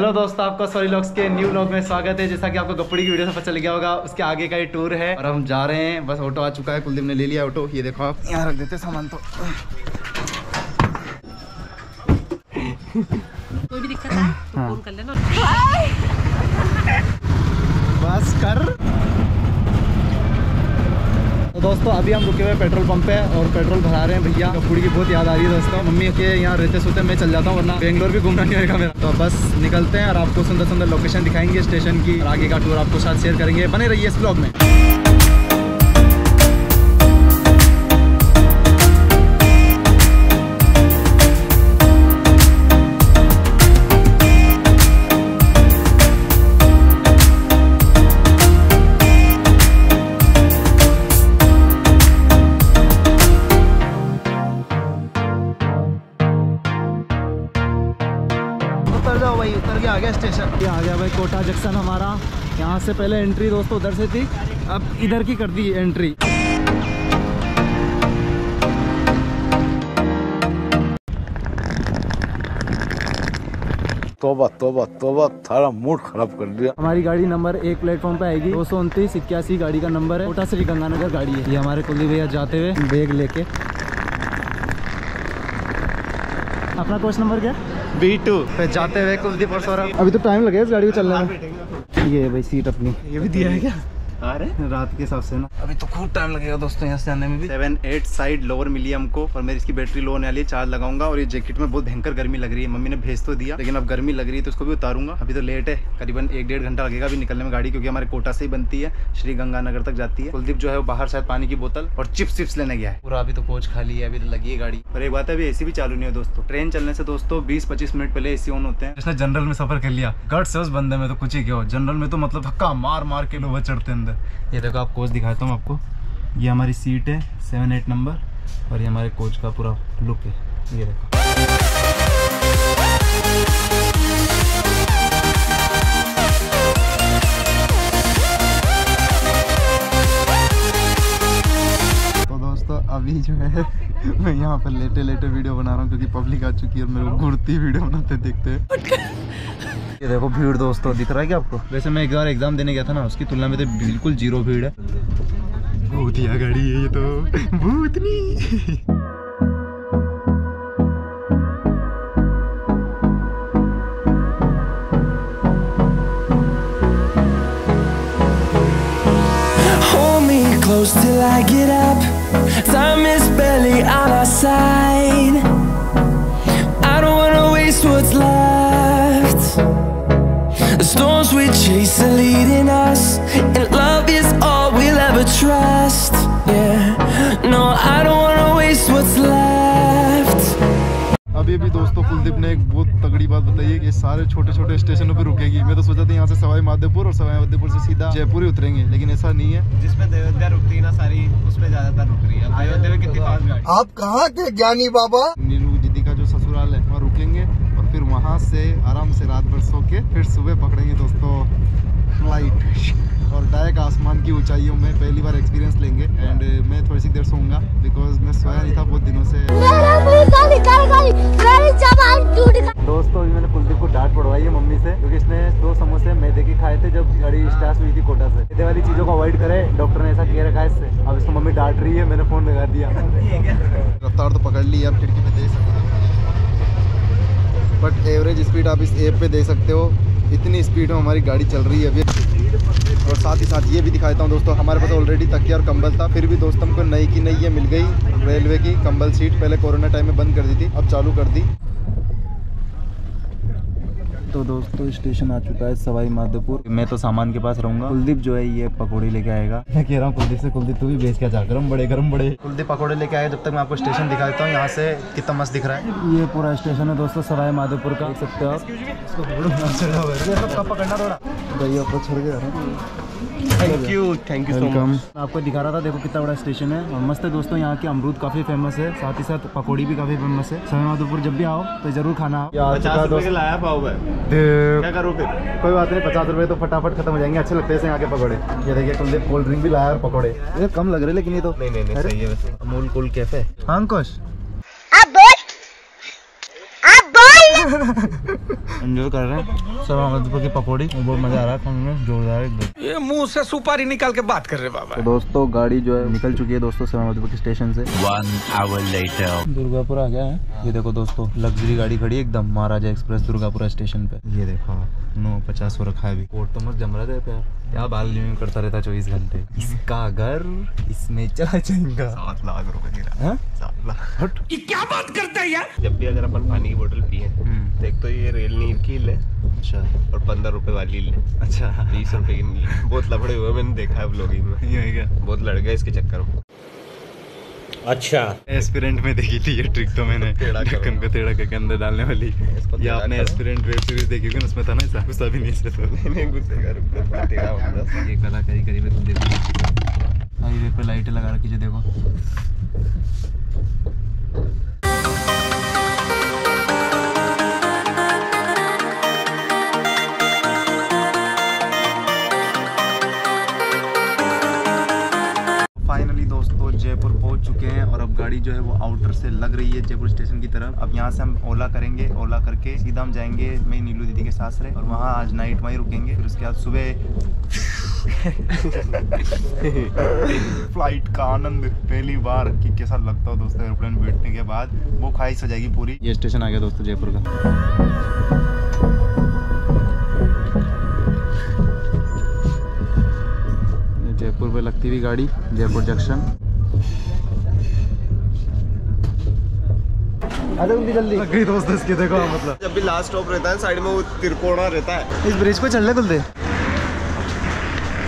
Hello दोस्तों आपका सॉरी लॉक्स के न्यू लॉग में स्वागत है। जैसा कि आपको गपड़ी की वीडियो से पता चल गया होगा उसके आगे का ये टूर है और हम जा रहे हैं। बस ऑटो आ चुका है कुलदीप ने ले लिया ऑटो ये देखो आप। यहाँ रख देते सामान तो। कोई भी दिक्कत है तो हाँ। फ़ोन कर लेना। बस कर। तो दोस्तों, अभी हम रुके हुए पेट्रोल पंप पे और पेट्रोल भरा रहे हैं भैया। कपूड़ी की बहुत याद आ रही है दोस्तों। मम्मी के यहाँ रहते सोते मैं चल जाता हूँ, वरना बेंगलोर भी घूमना नहीं होगा मेरा। तो बस निकलते हैं और आपको सुंदर सुंदर लोकेशन दिखाएँगे स्टेशन की। आगे का टूर आपको साथ शेयर करेंगे। बने रहिए इस ब्लॉग में। उतर जाओ भाई उतर के आ गया स्टेशन ये आ गया भाई कोटा जंक्शन हमारा। यहाँ से पहले एंट्री दोस्तों उधर से थी अब इधर की कर दी एंट्री तोबा तोबा तोबा थारा मूड खराब कर दिया। हमारी गाड़ी नंबर एक प्लेटफॉर्म पे आएगी। दो सौ उनतीस इक्यासी गाड़ी का नंबर है। कोटा श्री गंगानगर गाड़ी है। ये हमारे कुलदीप भैया जाते हुए बैग लेके। अपना कोच नंबर क्या? बी टू पे जाते हुए कुछ दिन सौरभ। अभी तो टाइम लगेगा इस गाड़ी को चलने में। ये भाई सीट अपनी। ये भी दिया है क्या? अरे रात के हिसाब से ना। अभी तो खूब टाइम लगेगा दोस्तों यहाँ से जाने में भी। सेवन एट साइड लोअर मिली है हमको और मेरी इसकी बैटरी लो होने वाली है चार्ज लगाऊँगा और ये जैकेट में बहुत भयंकर गर्मी लग रही है। मम्मी ने भेज तो दिया लेकिन अब गर्मी लग रही है तो उसको भी उतारूँगा। अभी तो लेट है करीबन एक डेढ़ घंटा लगेगा अभी निकलने में गाड़ी क्योंकि हमारे कोटा से ही बनती है श्री गंगानगर तक जाती है। कुलदीप जो है वो बाहर शायद पानी की बोतल और चिप्स चिप्स लेने गया है। पूरा अभी तो कोच खाली है अभी तो लगी है गाड़ी। और एक बात है अभी एसी भी चालू नहीं है दोस्तों। ट्रेन चलने से दोस्तों बीस पच्चीस मिनट पहले एसी ऑन होते हैं। जिसने जनरल में सफ़र कर लिया। गट से उस बंदे में तो कुछ ही क्यों? जनरल में तो मतलब धक्का मार मार के लोग चढ़ते हैं अंदर। ये देखो, आप कोच दिखाता हूँ आपको। ये हमारी सीट है सेवन एट नंबर और ये हमारे कोच का पूरा लुक है। ये देखो। तो अभी जो है, मैं यहाँ पर लेटे लेटे वीडियो बना रहा हूँ, क्योंकि पब्लिक आ चुकी है और मेरे को घुड़ती वीडियो बनाते देखते हैं ये देखो भीड़ दोस्तों दिख रहा है क्या आपको वैसे मैं एक बार एग्ज़ाम देने गया था ना उसकी तुलना में तो बिल्कुल ज़ीरो भीड़ है भूतिया गाड़ी है ये तो भूतनी Close till I get up. Time is barely on our side. I don't wanna waste what's left. Storms we chase are leading us, and love is all we'll ever trust. Yeah, no, I don't wanna waste what's left. अभी अभी दोस्तों कुलदीप ने एक बहुत तगड़ी बात बताई है कि सारे छोटे छोटे स्टेशनों पर रुकेगी। मैं तो सोचा था यहाँ से सवाई माधोपुर और सवाई माधोपुर से सीधा जयपुर ही उतरेंगे लेकिन ऐसा नहीं है। जिसमें अयोध्या रुकती है ना सारी उसमें ज़्यादातर रुक रही है। अयोध्या में कितनी आप कहाँ थे ज्ञानी बाबा? नीलू ससुराल है वहाँ रुकेंगे और फिर वहाँ से आराम से रात भर सो के फिर सुबह पकड़ेंगे दोस्तों फ़्लाइट और डायरेक्ट आसमान की ऊंचाइयों में पहली बार एक्सपीरियंस लेंगे एंड मैं थोड़ी सी देर सोऊँगा बिकॉज़ मैं सोया नहीं था बहुत दिनों से। दोस्तों अभी मैंने कुलदीप को डांट पड़वाई है मम्मी से क्योंकि इसने दो समोसे मैदे के खाए थे जब गाड़ी स्टार्ट हुई थी कोटा से। मैदे वाली चीज़ों को अवॉइड करे डॉक्टर ने ऐसा कह रखा है इससे। अब इसको मम्मी डांट रही है मैंने फ़ोन लगा दिया। रफ्तार तो पकड़ ली है आप खिड़की पे देख सकते बट एवरेज स्पीड आप इस ऐप पे देख सकते हो। इतनी स्पीड में हमारी गाड़ी चल रही है अभी। और साथ ही साथ ये भी दिखाता हूँ दोस्तों, हमारे पास ऑलरेडी तकिया और कंबल था, फिर भी दोस्तों हमको नई की नई ये मिल गई रेलवे की, कंबल सीट पहले कोरोना टाइम में बंद कर दी थी, अब चालू कर दी। तो दोस्तों स्टेशन आ चुका है सवाई माधोपुर। मैं तो सामान के पास रहूँगा। कुलदीप जो है ये पकौड़ी लेके आएगा। मैं कह रहा हूँ कुलदीप से कुलदीप तू भी बेच के जा गरम बड़े गरम बड़े। कुलदीप पकौड़े लेके आए जब तक मैं आपको स्टेशन दिखाता हूँ यहाँ से कितना मस्त दिख रहा है। ये पूरा स्टेशन है दोस्तों सवाई माधोपुर का। देख सकते हो आप। पकड़ना थोड़ा। भैया छोड़ के thank you thank you so welcome आपको दिखा रहा था देखो कितना बड़ा स्टेशन है। और मस्त है दोस्तों यहाँ के अमरूद काफ़ी फ़ेमस है। साथ ही साथ पकौड़ी भी काफ़ी फ़ेमस है। सवाई माधोपुर जब भी आओ तो ज़रूर खाना पचास रुपए लाया पाओ क्या करूँ फिर कोई बात नहीं पचास रुपए तो फटाफट खत्म हो जाएँगे। अच्छे लगते हैं यहाँ के पकौड़े। ये देखिए कुलदीप कोल्ड ड्रिंक भी लाया और पकौड़े। ये कम लग रहे लेकिन ये तो नहीं नहीं नहीं सही है वैसे। अमूल कूल कैफ़े हाँ अंकुश अब बोल एंजॉय कर रहे हैं। अहमदपुर की पकौड़ी बहुत मज़ा आ रहा है खाने में जोरदार एकदम। ये मुँह से सुपारी निकाल के बात कर रहे बाबा। तो दोस्तों गाड़ी जो है निकल चुकी है दोस्तों सहमदपुर स्टेशन से। दुर्गापुर आ गया है। ये देखो दोस्तों लग्जरी गाड़ी खड़ी है एकदम महाराजा एक्सप्रेस दुर्गापुरा स्टेशन पे। ये देखो नौ पचास हो रखा है अभी। कोर्ट तो मस्त जम रहा था प्यार। क्या बाल यूँ करता रहता चौबीस घंटे। इसका घर इसमें चला जाएगा। सात लाख रुपए की सात ये क्या बात करता है यार? जब भी अगर अपन पानी की बोतल पिए हम्म, तो एक तो ये रेल नीर की ले अच्छा। और पंद्रह रुपए वाली ले अच्छा। बीस रुपए की नहीं बहुत लफड़े हुए मैंने देखा है ब्लॉगिंग में। ये है क्या? बहुत लड़ गए इसके चक्कर में। अच्छा। एस्पिरेंट में देखी थी ये ट्रिक तो मैंने। ढक्कन को टेढ़ा करके अंदर डालने वाली। ये आपने एस्पिरेंट वेब सीरीज़ देखी होगी उसमें था ना ऐसा? गुस्सा भी नहीं से तो। है। ये कलाकारी करी हुई तुम देखो। हाईवे पे लाइटें लगा रखी जो देखो। और अब गाड़ी जो है वो आउटर से लग रही है जयपुर स्टेशन की तरफ़। अब यहाँ से हम ओला करेंगे, ओला करके सीधा हम जाएँगे मैं नीलू दीदी के सासरे और वहाँ आज नाइट वहीं रुकेंगे। फिर उसके बाद सुबह फ़्लाइट का आनंद पहली बार कि कैसा लगता हो दोस्तों एयरप्लेन बैठने के बाद? वो ख्वाहिश हो जाएगी पूरी। ये स्टेशन आ गया दोस्तों जयपुर का। जयपुर पे लगती हुई गाड़ी, जयपुर जंक्शन आ जाओ जल्दी। जल्दी दोस्त इसके देखो मतलब। जब भी लास्ट स्टॉप रहता है साइड में वो तिरकोना रहता है। इस ब्रिज पे चल रहे कुलदे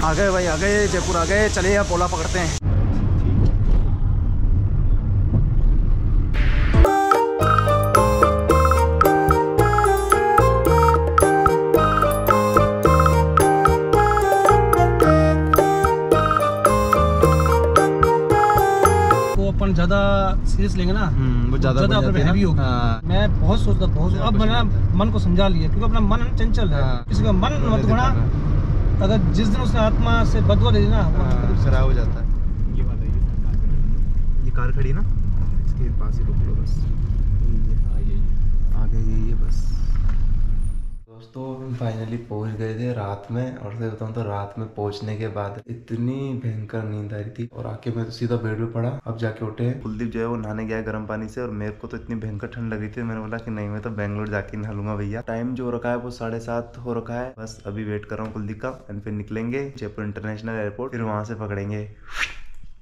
आ गए भाई आ गए जयपुर आ गए चले यहाँ पोला पकड़ते हैं। अपन ज़्यादा सीरियस लेंगे ना हम्म वो ज़्यादा ज़्यादा है हैवी? होगी। हाँ। मैं बहुत सोचता बहुत अब मैंने मन को समझा लिया क्योंकि अपना मन चंचल है। हाँ। किसी का मन तो मत गुणा अगर जिस दिन उसने आत्मा से बदवा दे दी ना वो हाँ, खराब हो जाता है। ये ये कार खड़ी ना? इसके पास ही रुक लो बस। आ गई यही है बस। दोस्तों, हम फाइनली पहुँच गए थे रात में। और सही बताऊँ तो रात में पहुँचने के बाद इतनी भयंकर नींद आ रही थी और आके मैं तो सीधा बेड पे पड़ा। अब जाके उठे। कुलदीप जो है वो नहाने गया गर्म पानी से और मेरे को तो इतनी भयंकर ठंड लग रही थी। मैंने बोला कि नहीं, मैं तो बैंगलोर जाके नहा लूँगा भैया। टाइम जो रखा है वो साढ़े सात हो रखा है। बस अभी वेट कर रहा हूँ कुलदीप का। एंड फिर निकलेंगे जयपुर इंटरनेशनल एयरपोर्ट फिर वहाँ से पकड़ेंगे।